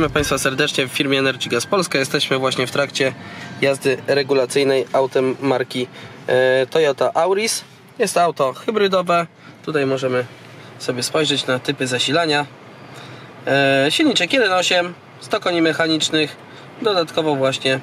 Witamy Państwa serdecznie w firmie Energy Gas Polska. Jesteśmy właśnie w trakcie jazdy regulacyjnej autem marki e, Toyota Auris. Jest to auto hybrydowe. Tutaj możemy sobie spojrzeć na typy zasilania. E, silniczek 1.8, 100 koni mechanicznych. Dodatkowo właśnie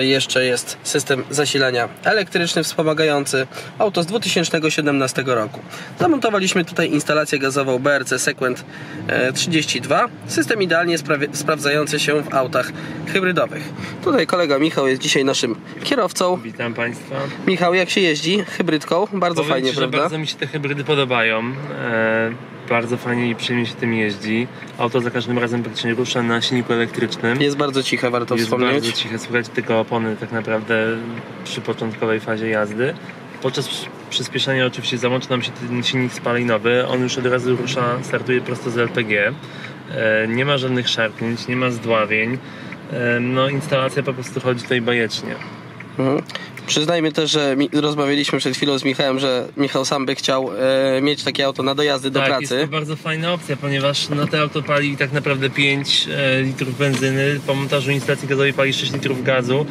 jeszcze jest system zasilania elektryczny wspomagający auto z 2017 roku. Zamontowaliśmy tutaj instalację gazową BRC Sequent e, 32. System idealnie sprawdzający się w autach hybrydowych. Tutaj kolega Michał jest dzisiaj naszym kierowcą. Witam Państwa. Michał, jak się jeździ hybrydką? Bardzo Powiem fajnie, Ci, że prawda? bardzo mi się te hybrydy podobają. E, bardzo fajnie i przyjemnie się tym jeździ. Auto za każdym razem praktycznie rusza na silniku elektrycznym. Jest bardzo ciche, warto Jest wspomnieć. bardzo ciche, słychać tylko opony tak naprawdę przy początkowej fazie jazdy. Podczas przy- przyspieszenia oczywiście załączy nam się ten silnik spalinowy. On już od razu rusza, startuje prosto z LPG. E, nie ma żadnych szarpnięć, nie ma zdławień. E, no instalacja po prostu chodzi tutaj bajecznie. Mhm. Przyznajmy też, że rozmawialiśmy przed chwilą z Michałem, że Michał sam by chciał e, mieć takie auto na dojazdy do tak, pracy. jest to bardzo fajna opcja, ponieważ no, te auto pali tak naprawdę 5 e, litrów benzyny, po montażu instalacji gazowej pali 6 litrów gazu,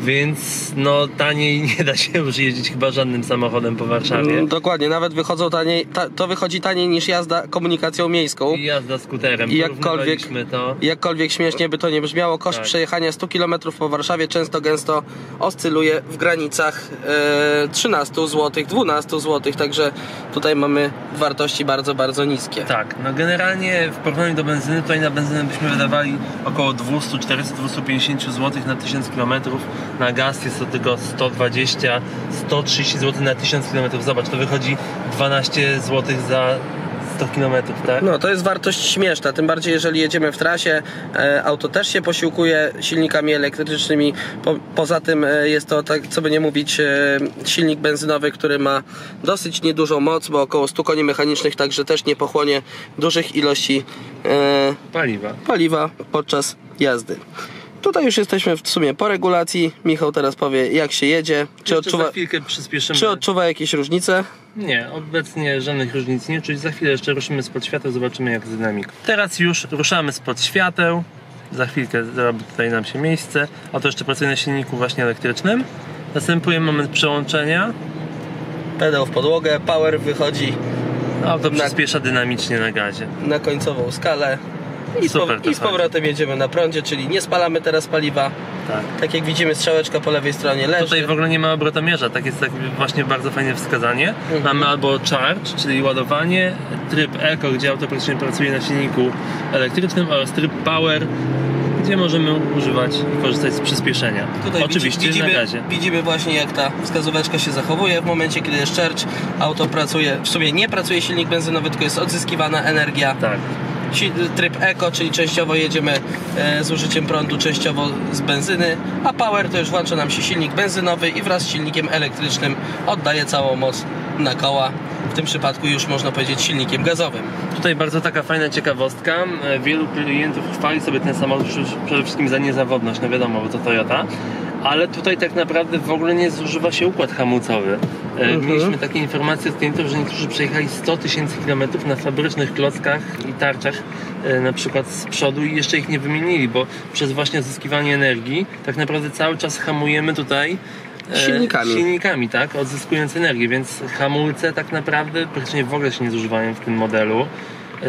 więc no taniej nie da się już jeździć chyba żadnym samochodem po Warszawie. Mm, Dokładnie, nawet wychodzą taniej, ta, to wychodzi taniej niż jazda komunikacją miejską. I jazda skuterem, I jakkolwiek- to. Jakkolwiek śmiesznie by to nie brzmiało, koszt Tak. przejechania 100 km po Warszawie często gęsto oscyluje w granicach e, 13 zł, 12 zł, także tutaj mamy wartości bardzo, bardzo niskie. Tak, no generalnie w porównaniu do benzyny, tutaj na benzynę byśmy wydawali około 200, 400, 250 zł na 1000 km. Na gaz jest to tylko 120, 130 zł na 1000 km. Zobacz, to wychodzi 12 zł za 100 km, tak? No, to jest wartość śmieszna, tym bardziej jeżeli jedziemy w trasie. E, auto też się posiłkuje silnikami elektrycznymi. Po, poza tym e, jest to, tak co by nie mówić, e, silnik benzynowy, który ma dosyć niedużą moc, bo około 100 koni mechanicznych, także też nie pochłonie dużych ilości Paliwa. paliwa podczas jazdy. Tutaj już jesteśmy w sumie po regulacji. Michał teraz powie, jak się jedzie. Czy Jeszcze odczuwa, chwilkę przyspieszymy. czy odczuwa jakieś różnice? Nie, obecnie żadnych różnic nie czuć. Za chwilę jeszcze ruszymy spod świateł, zobaczymy jak z dynamiką. Teraz już ruszamy spod świateł. Za chwilkę zrobi tutaj nam się miejsce. A to jeszcze pracuje na silniku właśnie elektrycznym. Następuje moment przełączenia. Pedał w podłogę, power wychodzi Auto Na- przyspiesza dynamicznie na gazie. na końcową skalę. I z, Super to I z powrotem jedziemy na prądzie, czyli nie spalamy teraz paliwa. Tak. Tak jak widzimy, strzałeczka po lewej stronie leży. Tutaj w ogóle nie ma obrotomierza, tak jest tak właśnie bardzo fajne wskazanie. Mhm. Mamy albo charge, czyli ładowanie, tryb eco, gdzie auto praktycznie pracuje na silniku elektrycznym oraz tryb power, gdzie możemy używać i korzystać z przyspieszenia. Tutaj Oczywiście widzi- na widzimy, gazie. widzimy właśnie jak ta wskazóweczka się zachowuje w momencie, kiedy jest charge. Auto pracuje, w sumie nie pracuje silnik benzynowy, tylko jest odzyskiwana energia. Tak. Tryb eco, czyli częściowo jedziemy e, z użyciem prądu, częściowo z benzyny, a power to już włącza nam się silnik benzynowy i wraz z silnikiem elektrycznym oddaje całą moc na koła. W tym przypadku już można powiedzieć silnikiem gazowym. Tutaj bardzo taka fajna ciekawostka. E, Wielu klientów chwali sobie ten samochód przede wszystkim za niezawodność, no wiadomo, bo to Toyota. Ale tutaj tak naprawdę w ogóle nie zużywa się układ hamulcowy. E, Mhm. Mieliśmy takie informacje od klientów, że niektórzy przejechali 100 tysięcy kilometrów na fabrycznych klockach i tarczach, e, na przykład z przodu i jeszcze ich nie wymienili, bo przez właśnie odzyskiwanie energii tak naprawdę cały czas hamujemy tutaj e, Silnikami. silnikami, tak? Odzyskując energię, więc hamulce tak naprawdę praktycznie w ogóle się nie zużywają w tym modelu.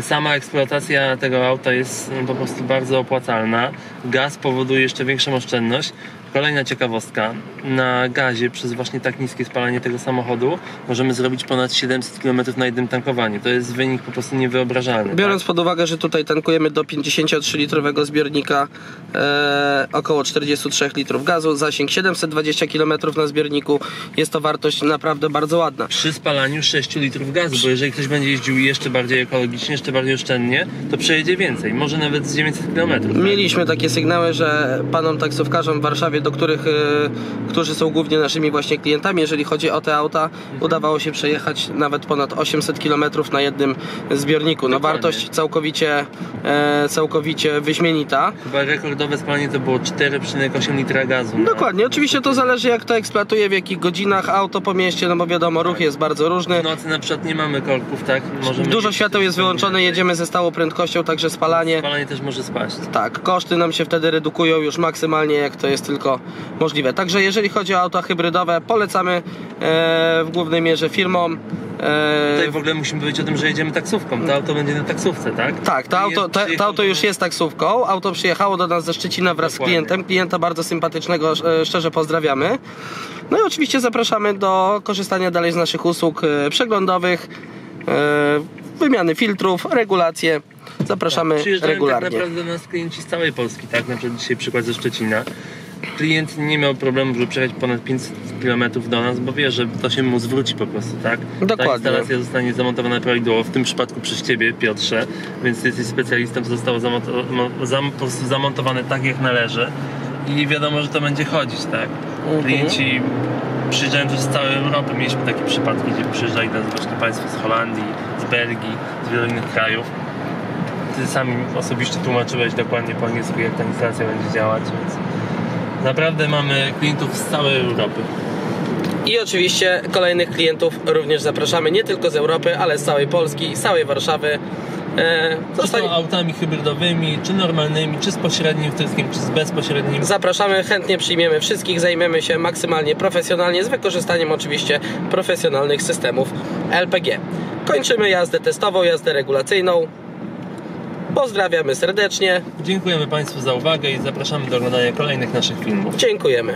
Sama eksploatacja tego auta jest no, po prostu bardzo opłacalna. Gaz powoduje jeszcze większą oszczędność. Kolejna ciekawostka. Na gazie przez właśnie tak niskie spalanie tego samochodu możemy zrobić ponad 700 km na jednym tankowaniu. To jest wynik po prostu niewyobrażalny. Biorąc tak? pod uwagę, że tutaj tankujemy do 53-litrowego zbiornika e, około 43 litrów gazu, zasięg 720 km na zbiorniku, jest to wartość naprawdę bardzo ładna. Przy spalaniu 6 litrów gazu, bo jeżeli ktoś będzie jeździł jeszcze bardziej ekologicznie, jeszcze bardziej oszczędnie, to przejedzie więcej, może nawet z 900 km. Mieliśmy takie sygnały, że panom taksówkarzom w Warszawie do których, y, którzy są głównie naszymi właśnie klientami, jeżeli chodzi o te auta, udawało się przejechać nawet ponad 800 km na jednym zbiorniku. No wartość całkowicie, e, całkowicie wyśmienita. Chyba rekordowe spalanie to było 4,8 litra gazu. Dokładnie, oczywiście to zależy jak to eksploatuje, w jakich godzinach auto po mieście, no bo wiadomo, ruch jest bardzo różny. W nocy na przykład nie mamy korków, tak? Możemy Dużo świateł jest wyłączone, jedziemy ze stałą prędkością, także spalanie. Spalanie też może spaść. Tak, koszty nam się wtedy redukują już maksymalnie, jak to jest tylko możliwe. Także jeżeli chodzi o auta hybrydowe, polecamy e, w głównej mierze firmom. E, Tutaj w ogóle musimy powiedzieć o tym, że jedziemy taksówką. To auto będzie na taksówce, tak? tak, to auto, to, to auto już jest taksówką. Auto przyjechało do nas ze Szczecina wraz z Dokładnie. klientem. Klienta bardzo sympatycznego, e, szczerze pozdrawiamy. No i oczywiście zapraszamy do korzystania dalej z naszych usług przeglądowych, wymiany filtrów, regulacje. Zapraszamy Przyjeżdżają regularnie. tak naprawdę do nas klienci z całej Polski, tak? Na przykład dzisiaj przykład ze Szczecina. Klient nie miał problemu, żeby przejechać ponad 500 km do nas, bo wie, że to się mu zwróci po prostu, tak? Ta Dokładnie. instalacja zostanie zamontowana prawidłowo, w tym przypadku przez Ciebie, Piotrze, więc Ty jesteś specjalistą, to zostało po prostu zamontowane tak, jak należy i wiadomo, że to będzie chodzić, tak? Mhm. Klienci przyjeżdżają też z całej Europy. Mieliśmy takie przypadki, gdzie przyjeżdżali do nas właśnie Państwo z Holandii, z Belgii, z wielu innych krajów. Ty sami osobiście tłumaczyłeś dokładnie po angielsku, jak ta instalacja będzie działać, więc naprawdę mamy klientów z całej Europy. I oczywiście kolejnych klientów również zapraszamy nie tylko z Europy, ale z całej Polski, z całej Warszawy. E, Czy zostań... autami hybrydowymi, czy normalnymi, czy z pośrednim wtryskiem, czy z bezpośrednim. Zapraszamy, chętnie przyjmiemy wszystkich, zajmiemy się maksymalnie profesjonalnie, z wykorzystaniem oczywiście profesjonalnych systemów LPG. Kończymy jazdę testową, jazdę regulacyjną. Pozdrawiamy serdecznie, Dziękujemy Państwu za uwagę i zapraszamy do oglądania kolejnych naszych filmów. dziękujemy.